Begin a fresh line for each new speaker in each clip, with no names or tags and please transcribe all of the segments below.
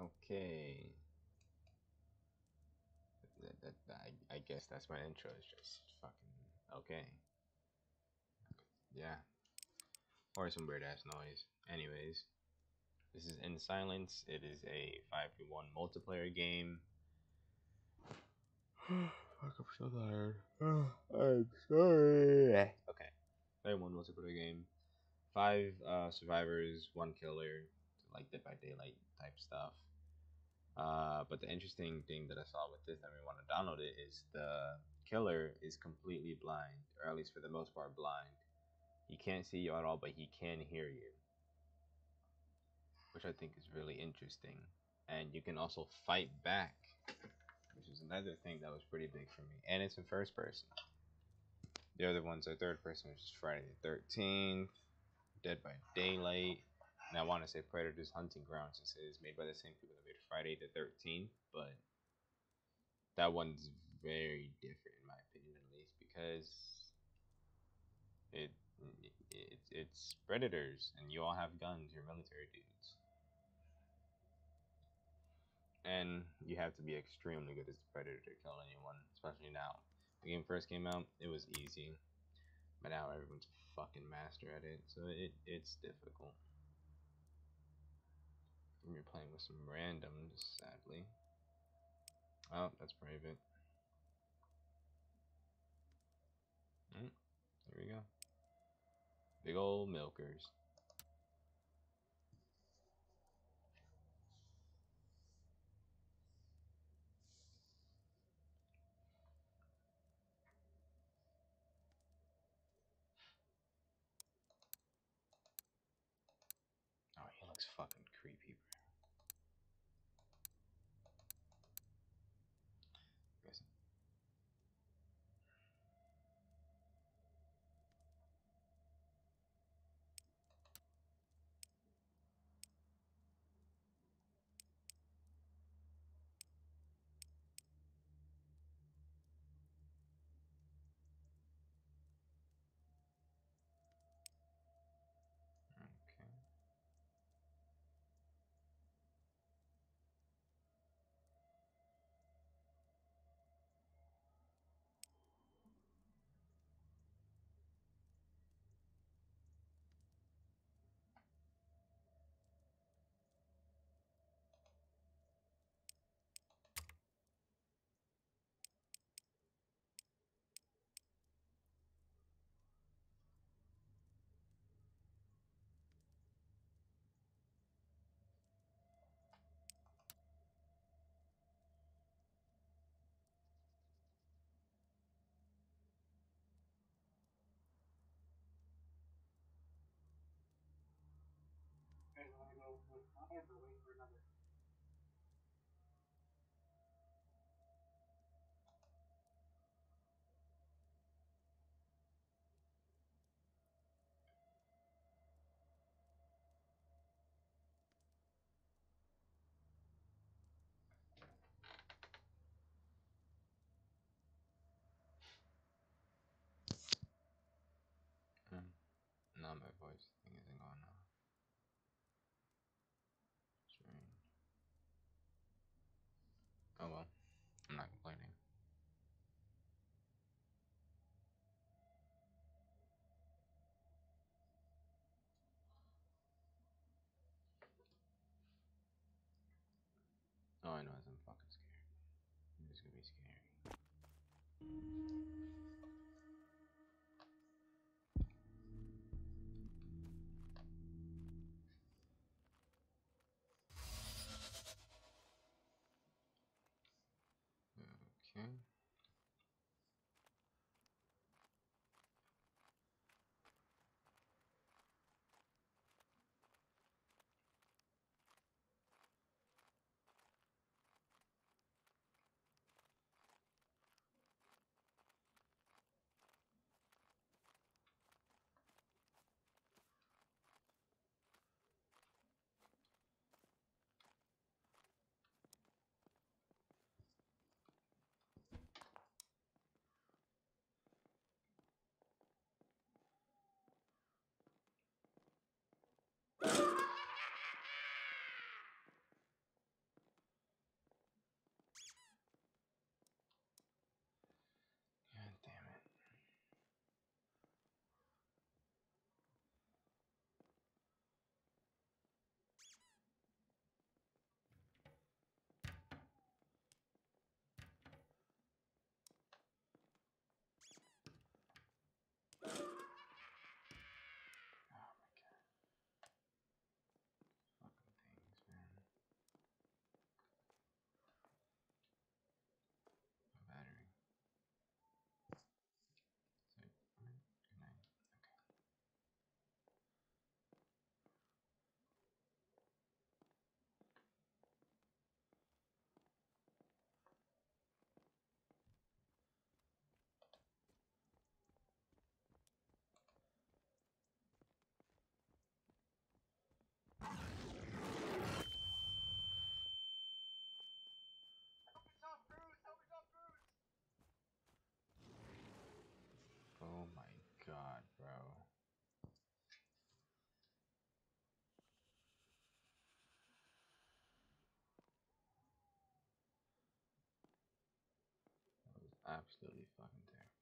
Okay. That, that, that, I, I guess that's my intro. It's just fucking okay. Yeah. Or some weird ass noise. Anyways, this is In Silence. It is a 5v1 multiplayer game. Fuck, I'm so tired. I'm sorry. Okay. 5v1 multiplayer game. Five uh, survivors, one killer, like Dead by Daylight type stuff. Uh, but the interesting thing that I saw with this that we want to download it is the killer is completely blind, or at least for the most part blind. He can't see you at all, but he can hear you, which I think is really interesting. And you can also fight back, which is another thing that was pretty big for me. And it's in first person. The other ones are third person, which is Friday the 13th, Dead by Daylight, and I want to say Predator's Hunting Grounds since it is made by the same people that Friday the 13th, but that one's very different in my opinion at least because it, it it's predators and you all have guns, you're military dudes. And you have to be extremely good as a predator to kill anyone, especially now. The game first came out, it was easy. But now everyone's a fucking master at it, so it it's difficult. And you're playing with some randoms, sadly. Oh, that's private. Mm, there we go. Big old milkers. My voice thing isn't going on. Strange. Oh well, I'm not complaining. All I know is I'm fucking scared. It's gonna be scary. absolutely fucking terrible.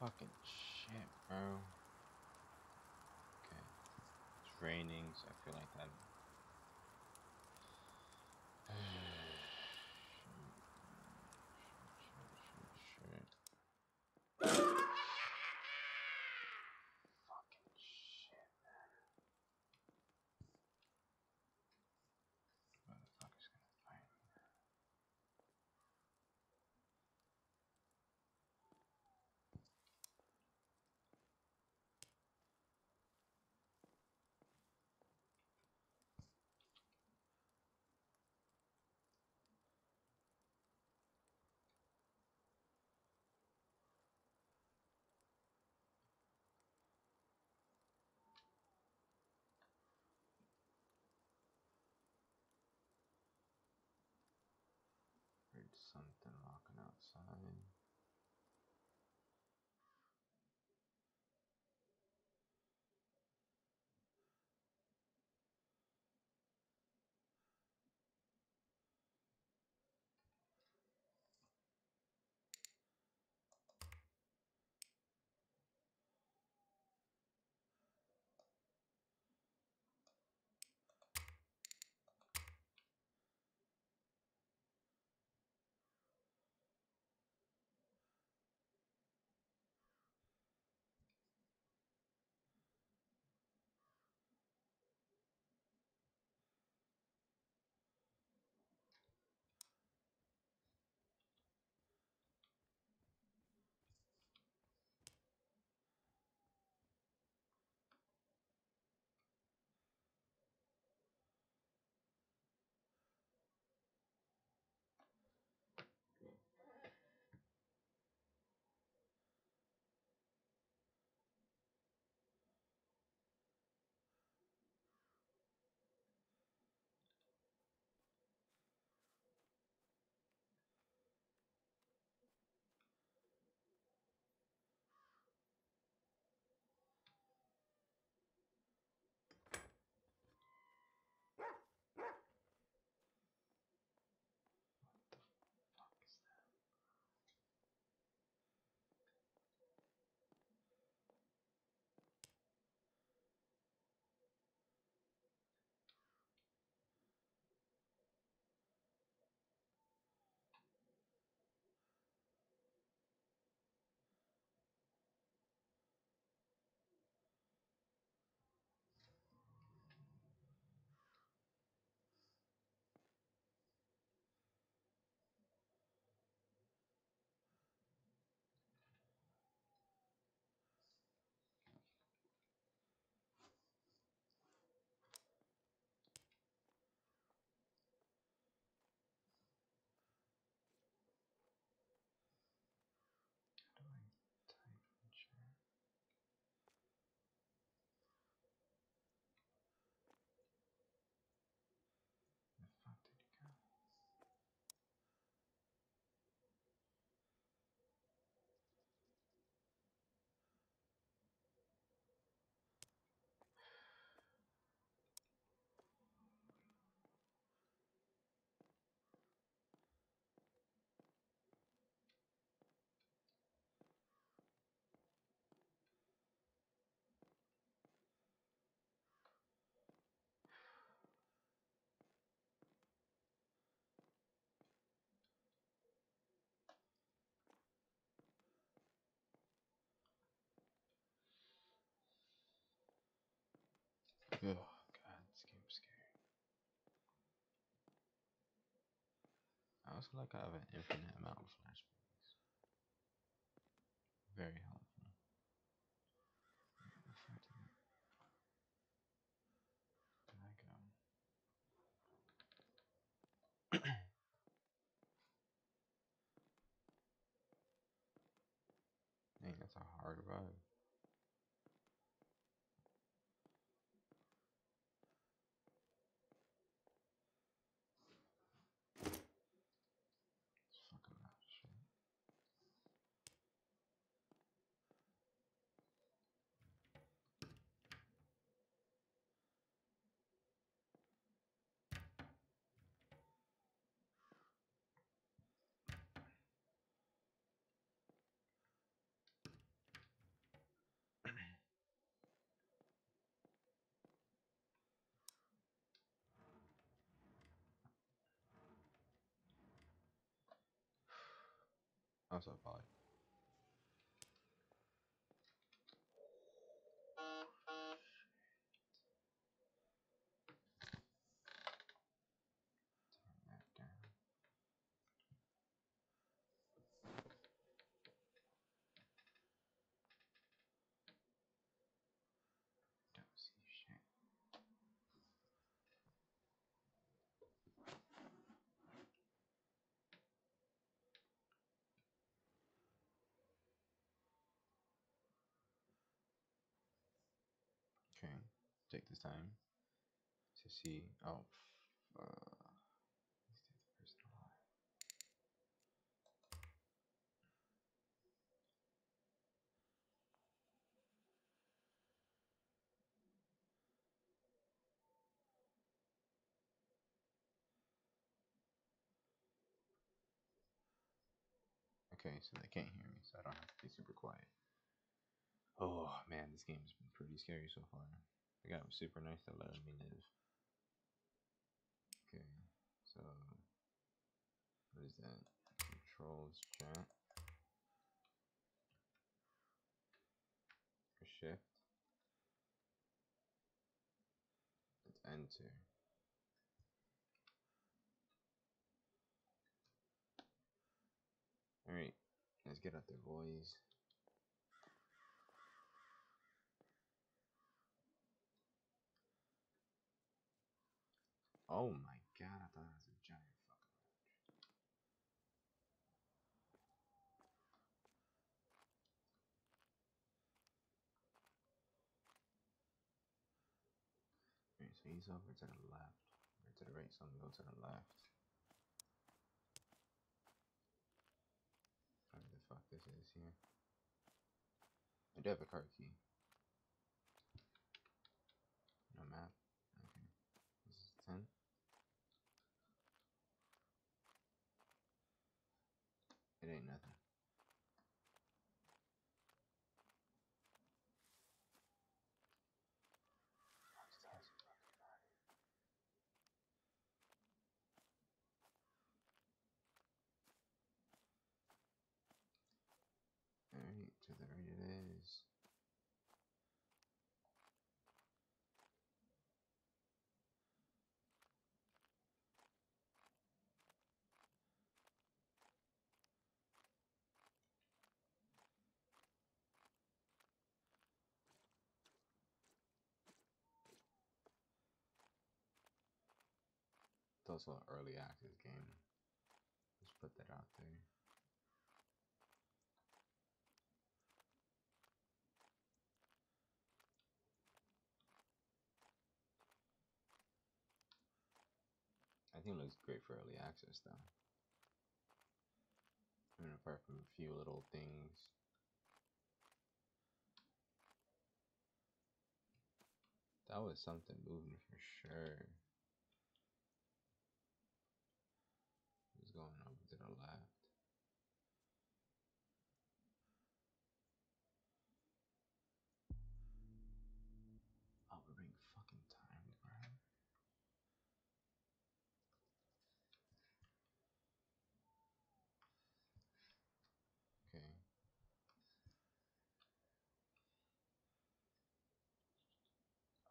fucking shit, bro. Okay. It's raining, so I feel like that sign. Oh god, this scary. I also like I have an infinite amount of flashbangs. Very helpful. I'm so sorry. take this time to see. Oh, uh, Okay, so they can't hear me, so I don't have to be super quiet. Oh man, this game's been pretty scary so far. The got super nice to let me live. Okay, so what is that? Controls chat. Shift. Let's enter. Alright, let's get out there, boys. Oh my god, I thought it was a giant fucking roach. Alright, so he's over to the left. Or to the right, so I'm gonna go to the left. Whatever the fuck this is here. I do have a card key. No map. Okay. This is 10. It ain't nothing. Alright, to the right it is. It's also an early access game. Just put that out there. I think it looks great for early access though. I mean, apart from a few little things. That was something moving for sure. What's going over to the left? Oh, we're being fucking timed, bro. Okay.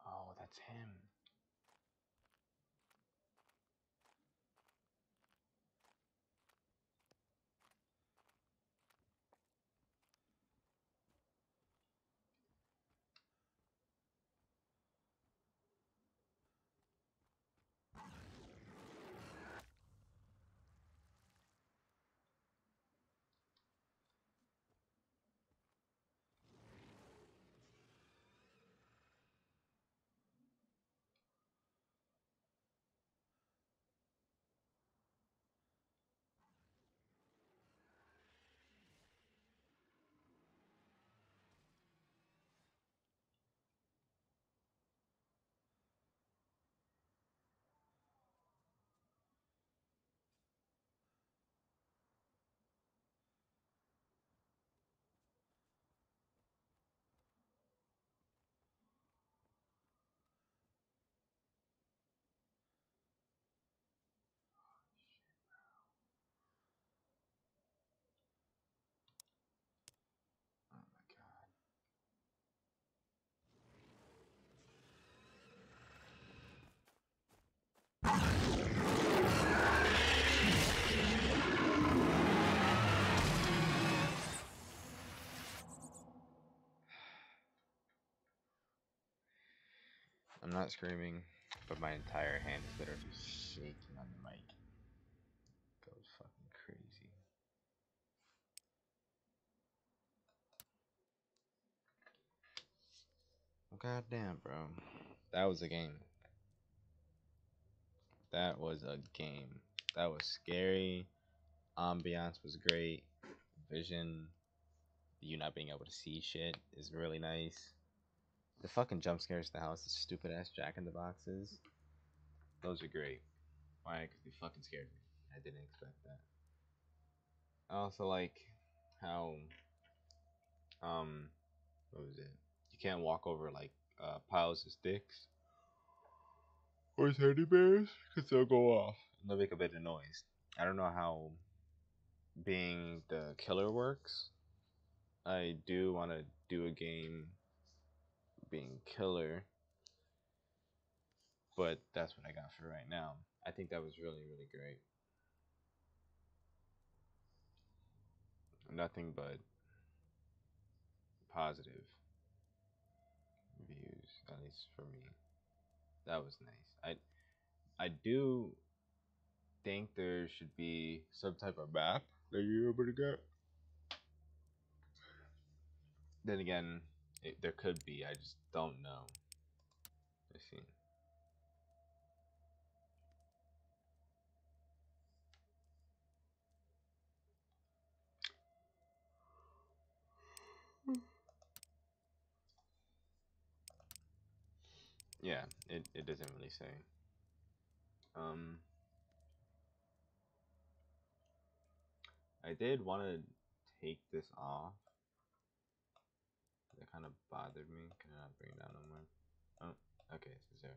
Oh, that's him. I'm not screaming, but my entire hand is literally shaking on the mic. Goes fucking crazy. God damn, bro. That was a game. That was a game. That was scary. Ambiance was great. Vision, you not being able to see shit is really nice. The fucking jump scares in the house, the stupid ass jack in the boxes. Those are great. Why? Because they fucking scared me. I didn't expect that. I also like how um what was it? You can't walk over like uh, piles of sticks or teddy bears because they'll go off and they'll make a bit of noise. I don't know how being the killer works. I do want to do a game being killer, but that's what I got for right now. I think that was really, really great. Nothing but positive views, at least for me. That was nice. I I do think there should be some type of map that you're able to get. Then again, it, there could be. I just don't know. Let's see. Yeah, it, it doesn't really say. Um, I did want to take this off. That kind of bothered me. Can I not bring it down no more? Oh, okay, it's zero.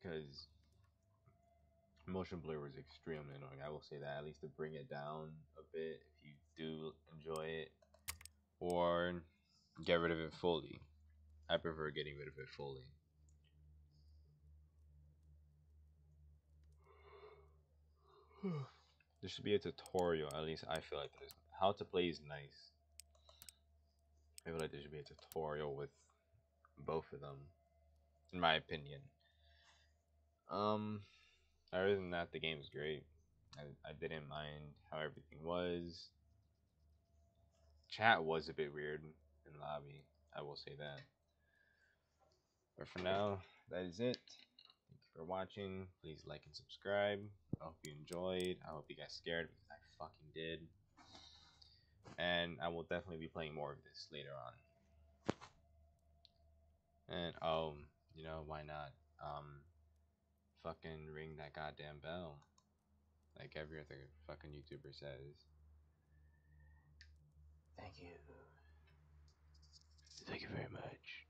Because motion blur was extremely annoying. I will say that at least to bring it down a bit if you do enjoy it, or get rid of it fully. I prefer getting rid of it fully. there should be a tutorial, at least I feel like there's how to play is nice. I feel like there should be a tutorial with both of them, in my opinion. Um, other than that, the game is great. I, I didn't mind how everything was. Chat was a bit weird in lobby. I will say that. But for now, that is it. Thank you for watching. Please like and subscribe. I hope you enjoyed. I hope you got scared because I fucking did. And I will definitely be playing more of this later on. And um, you know, why not? Um fucking ring that goddamn bell. Like every other fucking YouTuber says. Thank you. Thank you very much.